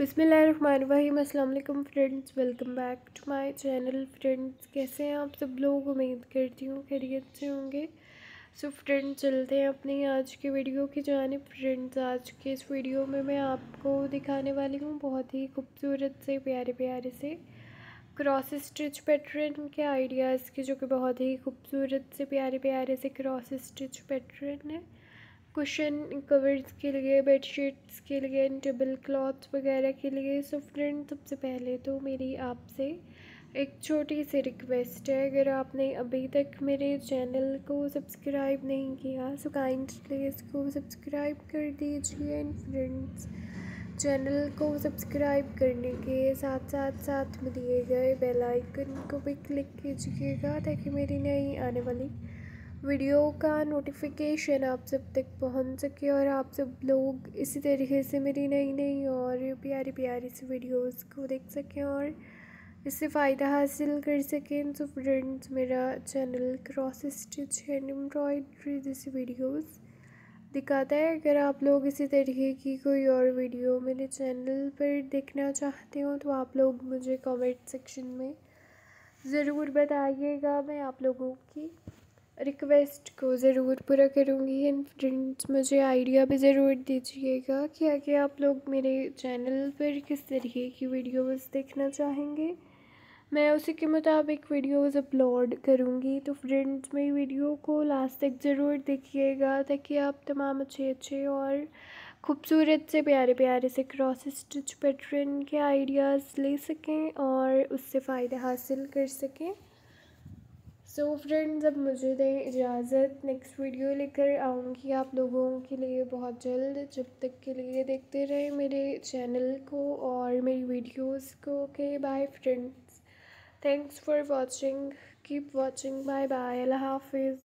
बिसमीम अल्लाम friends, welcome back to my channel. Friends, कैसे हैं आप सब लोग? उम्मीद करती हूँ खैरियत से होंगे। सो फ्रेंड्स, चलते हैं अपनी आज के वीडियो की जानब। फ्रेंड्स, आज के इस वीडियो में मैं आपको दिखाने वाली हूँ बहुत ही खूबसूरत से, प्यारे प्यारे से क्रॉस स्टिच पैटर्न के आइडियाज़ के, जो कि बहुत ही खूबसूरत से, प्यारे प्यारे से क्रॉस स्टिच पैटर्न है। कुशन कवर्स के लिए बेडशीट्स के लिए टेबल क्लॉथ्स वगैरह के लिए। सो फ्रेंड सबसे पहले तो मेरी आपसे एक छोटी सी रिक्वेस्ट है। अगर आपने अभी तक मेरे चैनल को सब्सक्राइब नहीं किया सो काइंडली इसको सब्सक्राइब कर दीजिए। एंड फ्रेंड्स चैनल को सब्सक्राइब करने के साथ साथ साथ में दिए गए बेल आइकन को भी क्लिक कीजिएगा, ताकि मेरी नई आने वाली वीडियो का नोटिफिकेशन आप सब तक पहुँच सके और आप सब लोग इसी तरीके से मेरी नई नई और प्यारी प्यारी सी वीडियोस को देख सकें और इससे फ़ायदा हासिल कर सकें। तो फ्रेंड्स मेरा channel cross stitch and embroidery जैसी वीडियोस दिखाता है। अगर आप लोग इसी तरीके की कोई और वीडियो मेरे चैनल पर देखना चाहते हो तो आप लोग मुझे कमेंट सेक्शन में ज़रूर बताइएगा मैं आप लोगों की। रिक्वेस्ट को ज़रूर पूरा करूँगी एंड फ्रेंड्स मुझे आइडिया भी ज़रूर दीजिएगा कि आगे आप लोग मेरे चैनल पर किस तरीके की वीडियोस देखना चाहेंगे। मैं उसी के मुताबिक वीडियोस अपलोड करूँगी तो फ्रेंड्स मेरी वीडियो को लास्ट तक ज़रूर देखिएगा ताकि आप तमाम अच्छे अच्छे और खूबसूरत से प्यारे प्यारे से क्रॉस स्टिच पैटर्न के आइडियाज़ ले सकें और उससे फ़ायदा हासिल कर सकें। सो so फ्रेंड्स अब मुझे दें इजाज़त। नेक्स्ट वीडियो लेकर आऊँगी आप लोगों के लिए बहुत जल्द, जब तक के लिए देखते रहें मेरे चैनल को और मेरी वीडियोस को। Okay bye friends thanks for watching keep watching bye bye अल्लाह हाफिज़।